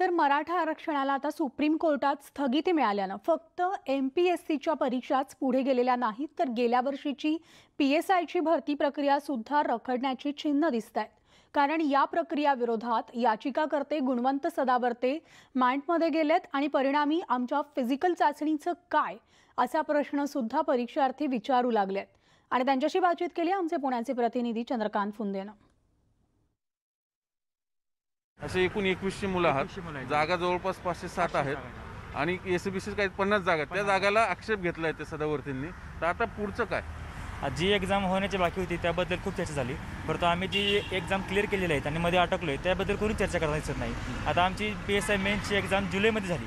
तर मराठा आरक्षणाला आता सुप्रीम कोर्टात स्थगिती मिळाल्यानं फक्त एम पी एस सीच्या परीक्षाच पुढे गेलेल्या नाहीत तर गेल्या वर्षीची पी एस आयची भरती प्रक्रिया सुद्धा रखडण्याची चिन्ह दिसत आहेत कारण या प्रक्रियाविरोधात याचिकाकर्ते गुणवंत सदावर्ते मांडमध्ये गेलेत आणि परिणामी आमच्या फिजिकल चाचणीचं काय असा प्रश्न सुद्धा परीक्षार्थी विचारू लागलेत. आणि त्यांच्याशी बातचीत केली आमचे पुण्याचे प्रतिनिधी चंद्रकांत फुंदेनं. असे एकूण एकवीसशे मुलं एकवीसशे मुलं आहात. आहेत. जागा जवळपास पाचशे सात आहेत. आणि एस बी सी काही पन्नास जागा आहेत. त्या जागाला आक्षेप घेतलाय ते सदावर्तींनी. तर आता पुढचं काय? जी एक्झाम होण्याची बाकी होती त्याबद्दल खूप चर्चा झाली. परंतु आम्ही जी एक्झाम क्लिअर केलेली आहेत आणि मध्ये अटकलो आहे त्याबद्दल कोणी चर्चा करता दिसत नाही. आता आमची पी एस आय मेनची एक्झाम जुलैमध्ये झाली.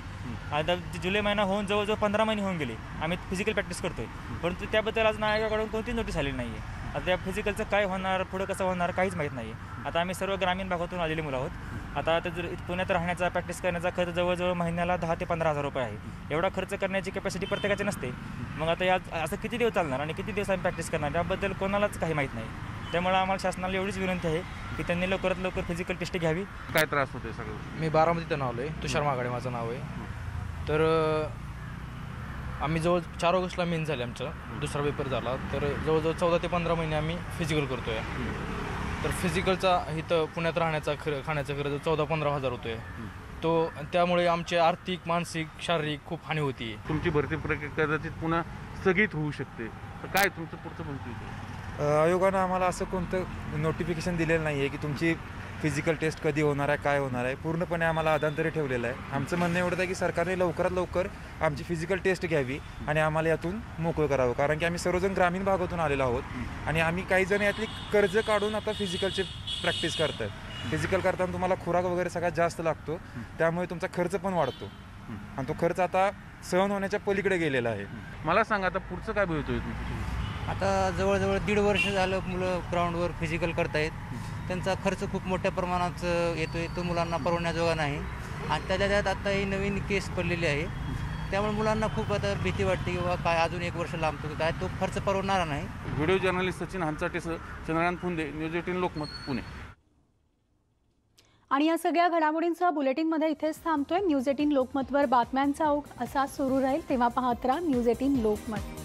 आता जी जुलै महिना होऊन जवळजवळ पंधरा महिने होऊन गेले. आम्ही फिजिकल प्रॅक्टिस करतोय. परंतु त्याबद्दल अजून आयोगाकडून कोणती नोटीस आलेली नाही आहे आता त्या फिजिकलचं काय होणार पुढं कसं होणार काहीच माहीत नाही आहे आता आम्ही सर्व ग्रामीण भागातून आलेले मुलं आहोत. आता आता जर पुण्यात राहण्याचा प्रॅक्टिस करण्याचा खर्च जवळजवळ महिन्याला दहा ते पंधरा हजार रुपये आहे. एवढा खर्च करण्याची कॅपॅसिटी प्रत्येकाची नसते. मग आता या असं किती दिवस चालणार आणि किती दिवस आम्ही प्रॅक्टिस करणार याबद्दल कोणालाच काही माहीत नाही. त्यामुळे आम्हाला शासनाला एवढीच विनंती आहे की त्यांनी लवकरात लवकर फिजिकल टेस्ट घ्यावी. काय त्रास होतोय सगळं? मी बारामतीत नाव आहे तुषार मागाडे माझं नाव आहे. तर आम्ही जवळ चार ऑगस्टला मेन झाले आमचं. दुसरा पेपर झाला. तर जवळजवळ चौदा ते पंधरा महिने आम्ही फिजिकल करतोय. तर फिजिकलचा इथं पुण्यात राहण्याचा खर खाण्याचा खर्च चौदा पंधरा हजार होतोय. तो त्यामुळे आमचे आर्थिक मानसिक शारीरिक खूप हानी होती तुमची भरती प्रक्रिया कदाचित पुन्हा स्थगित होऊ शकते. तर काय तुमचं पुढचं म्हणतो आयोगानं आम्हाला असं कोणतं नोटिफिकेशन दिलेलं नाही आहे की तुमची फिजिकल टेस्ट कधी होणार आहे काय होणार आहे. पूर्णपणे आम्हाला अधांतरी ठेवलेलं आहे. आमचं म्हणणं एवढं आहे की सरकारने लवकरात लवकर आमची फिजिकल टेस्ट घ्यावी आणि आम्हाला यातून मोकळं करावं. कारण की आम्ही सर्वजण ग्रामीण भागातून आलेलो आहोत आणि आम्ही काही जण यातली कर्ज काढून आता फिजिकलची प्रॅक्टिस करतात फिजिकल करताना तुम्हाला खुराक वगैरे सगळ्यात जास्त लागतो. त्यामुळे तुमचा खर्च पण वाढतो. आणि तो खर्च आता सहन होण्याच्या पलीकडे गेलेला आहे. मला सांगा आता पुढचं काय भवितव्य तुमचं? आता जवळजवळ दीड वर्ष झालं मुलं ग्राउंडवर फिजिकल करतायत. त्यांचा खर्च खूप मोठ्या प्रमाणात अ, येतोय. तो मुलांना परवडण्याजोगा नाही. आणि त्याच्या त्यात आता ही नवीन केस पडलेली आहे. त्यामुळे मुलांना खूप आता भीती वाटते किंवा काय अजून एक वर्ष लांबतो काय तो खर्च परवडणारा नाही. व्हिडिओ जर्नलिस्ट सचिन हंचाटेसह चंद्रकांत फुंदे न्यूज एटीन लोकमत पुणे. आणि या सगळ्या घडामोडींचा बुलेटिनमध्ये इथेच थांबतोय. न्यूज एटीन लोकमतवर बातम्यांचा ओघ असा सुरू राहील. तेव्हा पाहत राहा न्यूज एटीन लोकमत.